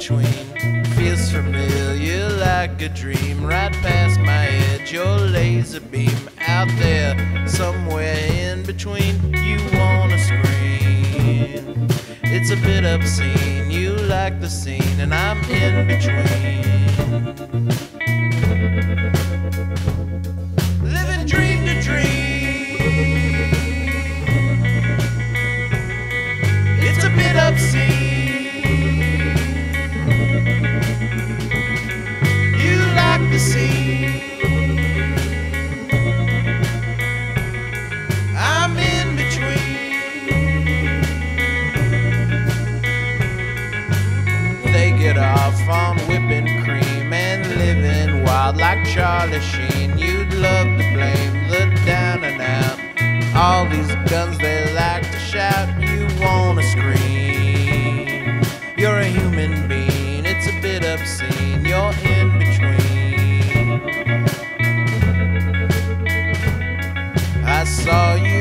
between. Feels familiar like a dream. Right past my head, your laser beam. Out there, somewhere in between. You wanna scream. It's a bit obscene. You like the scene, and I'm in between. Off on whipping cream and living wild like Charlie Sheen. You'd love to blame the down and out. All these guns they like to shout, you wanna scream. You're a human being, it's a bit obscene. You're in between. I saw you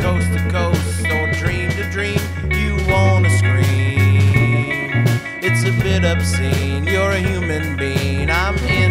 coast to coast or dream to dream, you wanna scream. It's a bit obscene, you're a human being, I'm in.